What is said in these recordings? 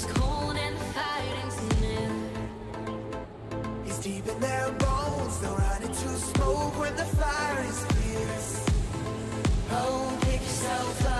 is cold and the fighting's near. It's deep in their bones, they'll smoke when the fire is fierce. Oh, pick yourself up.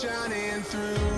shining through.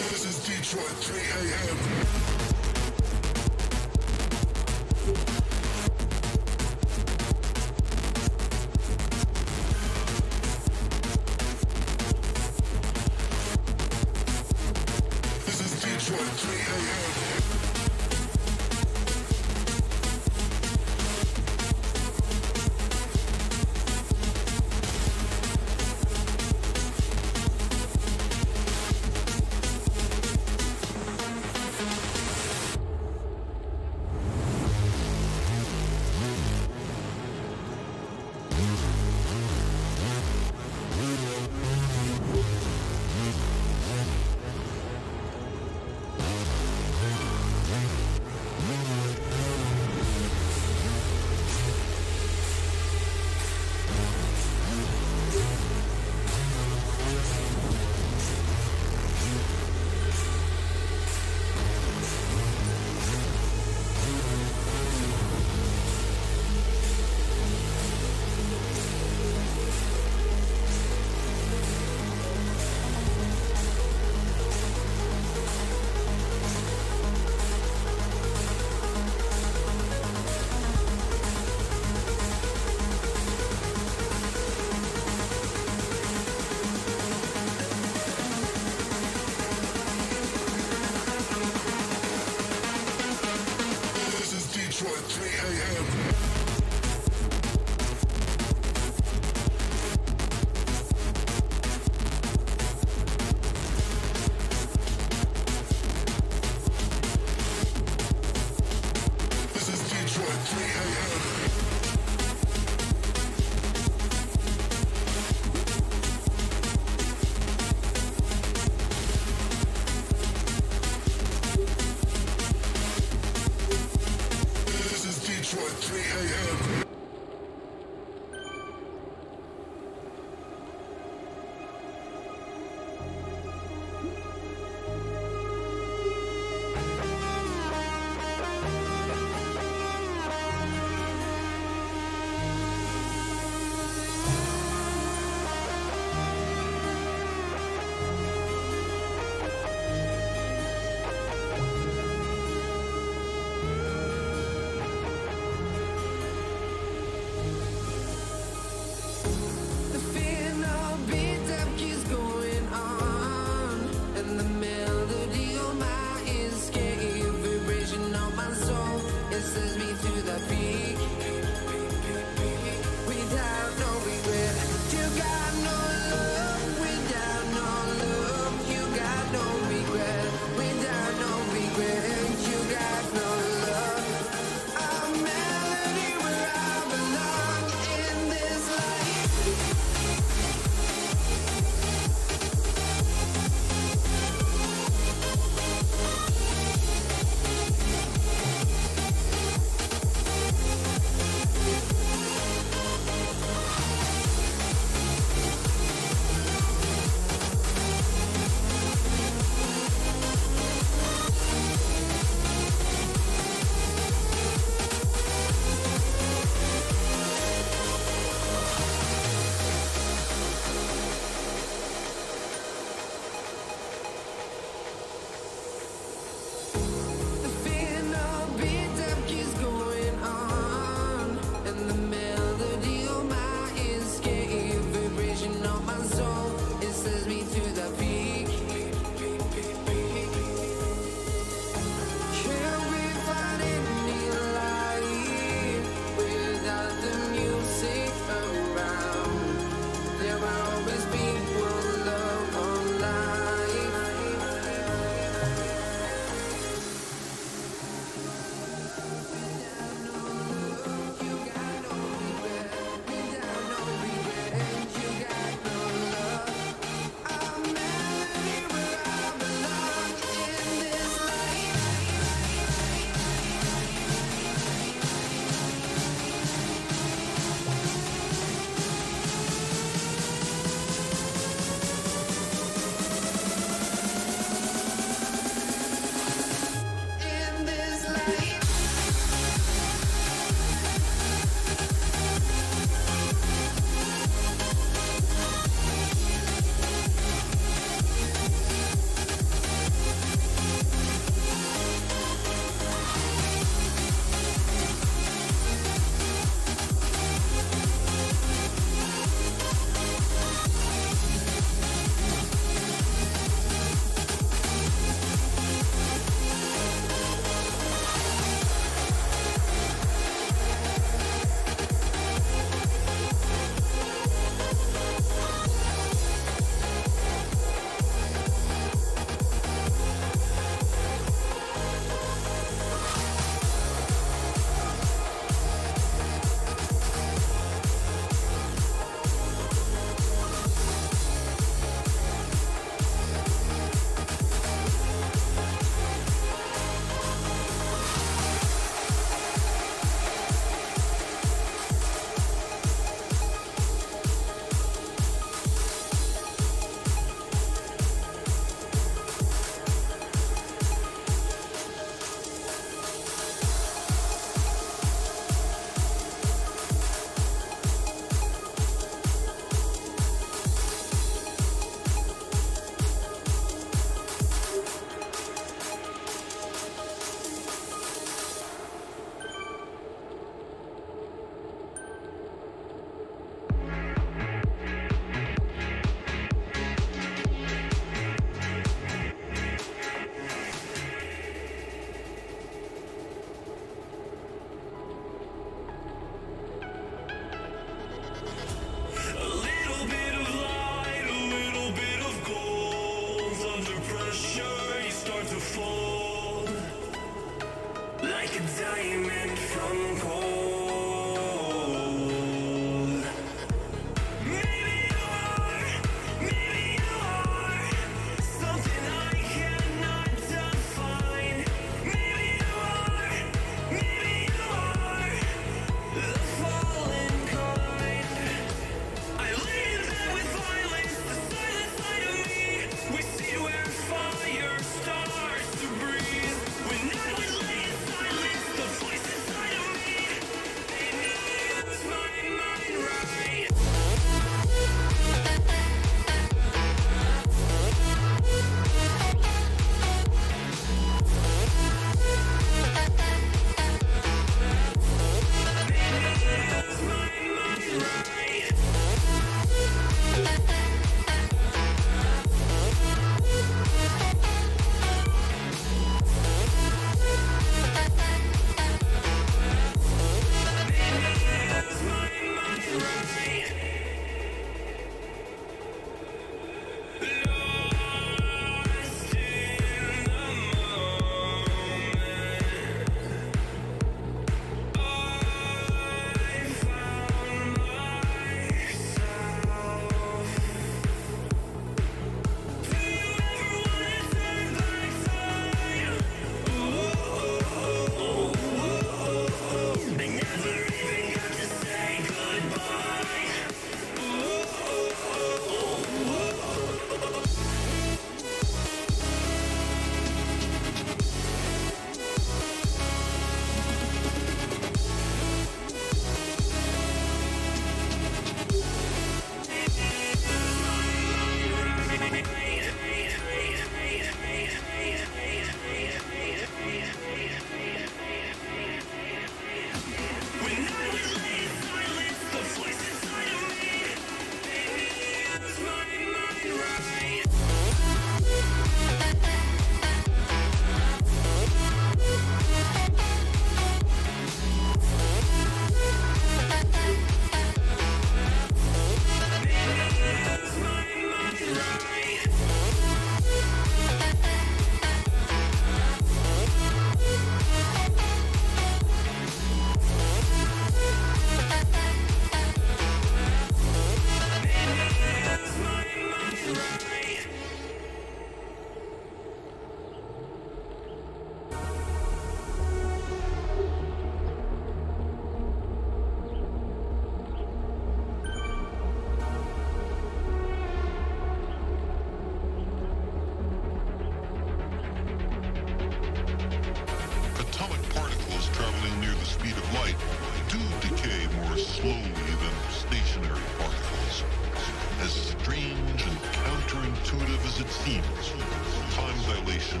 Time dilation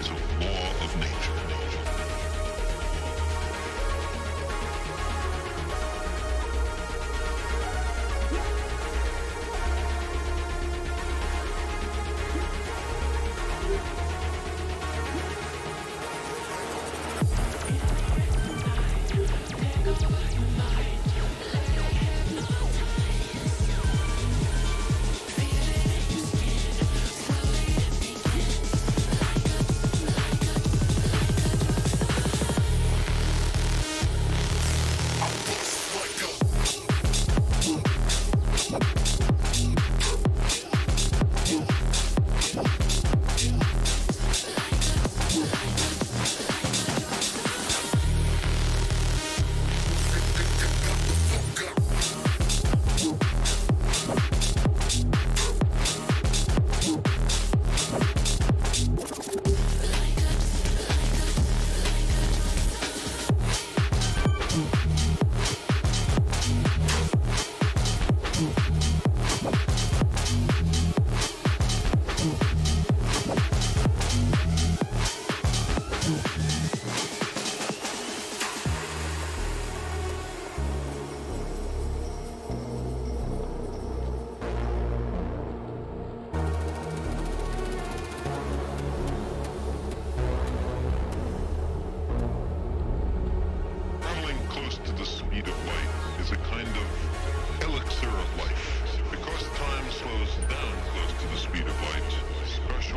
is a law of nature.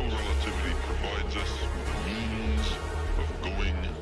Special relativity provides us with a means of going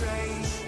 It's